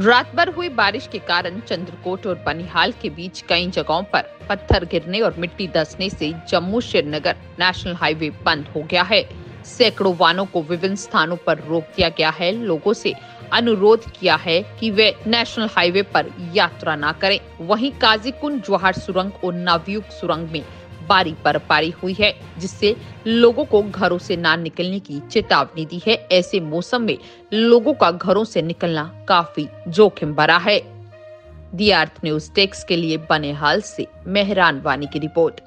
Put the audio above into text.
रात भर हुई बारिश के कारण चंद्रकोट और बनिहाल के बीच कई जगहों पर पत्थर गिरने और मिट्टी धसने से जम्मू श्रीनगर नेशनल हाईवे बंद हो गया है। सैकड़ों वाहनों को विभिन्न स्थानों पर रोक दिया गया है। लोगों से अनुरोध किया है कि वे नेशनल हाईवे पर यात्रा न करें। वहीं काजीकुंड जवाहर सुरंग और नवयुग सुरंग में भारी बर्फबारी हुई है, जिससे लोगों को घरों से ना निकलने की चेतावनी दी है। ऐसे मौसम में लोगों का घरों से निकलना काफ़ी जोखिम भरा है। दी अर्थ न्यूज़ टेक्स के लिए बने हाल से मेहरान वानी की रिपोर्ट।